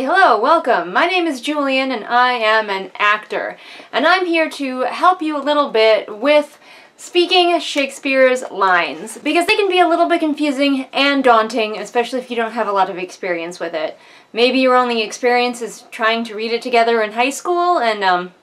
Hello, welcome. My name is Julian and I am an actor. And I'm here to help you a little bit with speaking Shakespeare's lines because they can be a little bit confusing and daunting, especially if you don't have a lot of experience with it. Maybe your only experience is trying to read it together in high school and um,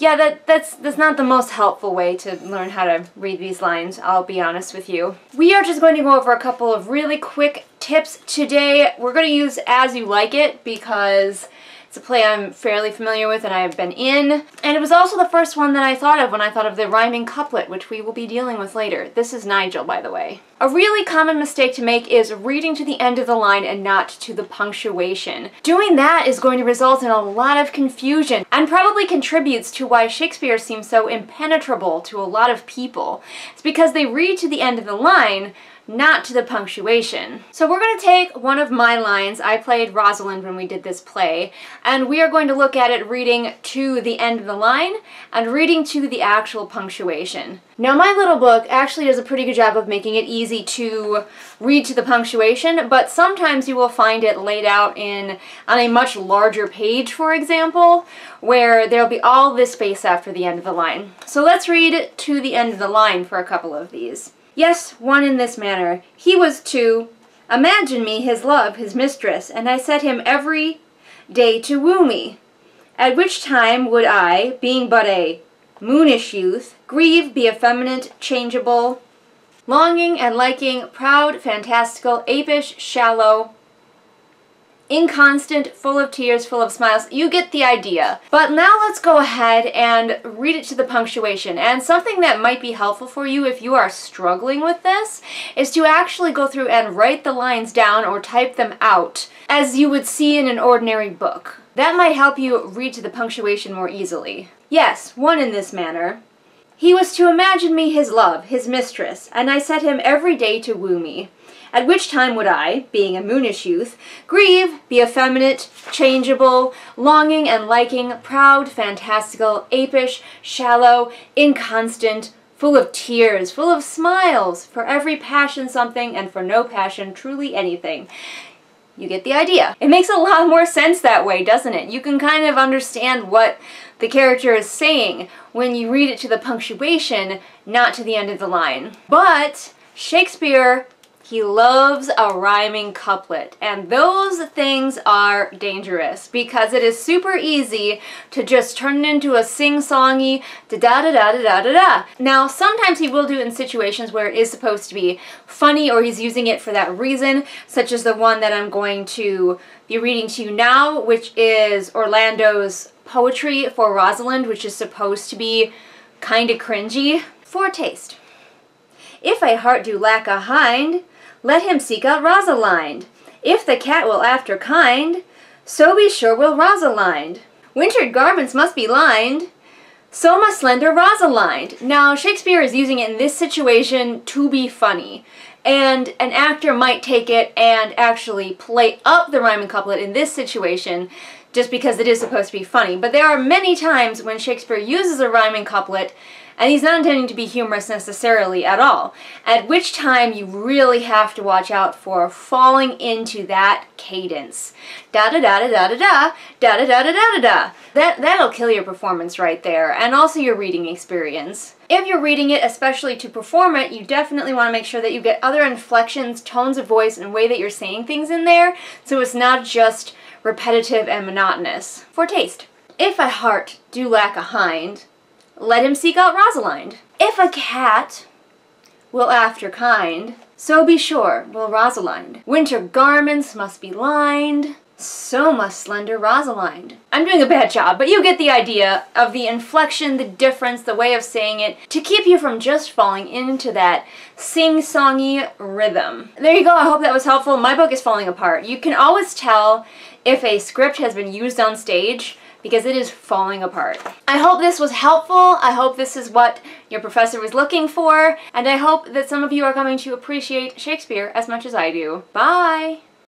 yeah, that, that's, that's not the most helpful way to learn how to read these lines, I'll be honest with you. We are just going to go over a couple of really quick tips today. We're going to use As You Like It because it's a play I'm fairly familiar with and I've been in. And it was also the first one that I thought of when I thought of the rhyming couplet, which we will be dealing with later. This is Nigel, by the way. A really common mistake to make is reading to the end of the line and not to the punctuation. Doing that is going to result in a lot of confusion and probably contributes to why Shakespeare seems so impenetrable to a lot of people. It's because they read to the end of the line, not to the punctuation. So we're going to take one of my lines, I played Rosalind when we did this play, and we are going to look at it reading to the end of the line and reading to the actual punctuation. Now my little book actually does a pretty good job of making it easy to read to the punctuation, but sometimes you will find it laid out in on a much larger page, for example, where there'll be all this space after the end of the line. So let's read to the end of the line for a couple of these. Yes, one in this manner. He was to imagine me his love, his mistress, and I set him every day to woo me. At which time would I, being but a moonish youth, grieve, be effeminate, changeable, longing and liking, proud, fantastical, apish, shallow, inconstant, full of tears, full of smiles. You get the idea. But now let's go ahead and read it to the punctuation. And something that might be helpful for you if you are struggling with this is to actually go through and write the lines down or type them out as you would see in an ordinary book. That might help you read to the punctuation more easily. Yes, one in this manner. He was to imagine me his love, his mistress, and I set him every day to woo me. At which time would I, being a moonish youth, grieve, be effeminate, changeable, longing and liking, proud, fantastical, apish, shallow, inconstant, full of tears, full of smiles, for every passion something, and for no passion truly anything. You get the idea. It makes a lot more sense that way, doesn't it? You can kind of understand what the character is saying when you read it to the punctuation, not to the end of the line. But Shakespeare he loves a rhyming couplet, and those things are dangerous because it is super easy to just turn it into a sing-songy da-da-da-da-da-da-da. Now, sometimes he will do it in situations where it is supposed to be funny or he's using it for that reason, such as the one that I'm going to be reading to you now, which is Orlando's poetry for Rosalind, which is supposed to be kind of cringy. For taste. If a hart do lack a hind, let him seek out Rosalind. If the cat will after kind, so be sure will Rosalind. Wintered garments must be lined, so must slender Rosalind. Now, Shakespeare is using it in this situation to be funny, and an actor might take it and actually play up the rhyming couplet in this situation just because it is supposed to be funny. But there are many times when Shakespeare uses a rhyming couplet and he's not intending to be humorous necessarily at all, at which time you really have to watch out for falling into that cadence. Da-da-da-da-da-da-da, da-da-da-da-da-da-da. That, that'll kill your performance right there, and also your reading experience. If you're reading it, especially to perform it, you definitely want to make sure that you get other inflections, tones of voice, and way that you're saying things in there, so it's not just repetitive and monotonous. For taste. If a hart do lack a hind, let him seek out Rosalind. If a cat will after kind, so be sure will Rosalind. Winter garments must be lined, so must slender Rosalind. I'm doing a bad job, but you get the idea of the inflection, the difference, the way of saying it, to keep you from just falling into that sing-songy rhythm. There you go, I hope that was helpful. My book is falling apart. You can always tell if a script has been used on stage because it is falling apart. I hope this was helpful. I hope this is what your professor was looking for. And I hope that some of you are coming to appreciate Shakespeare as much as I do. Bye!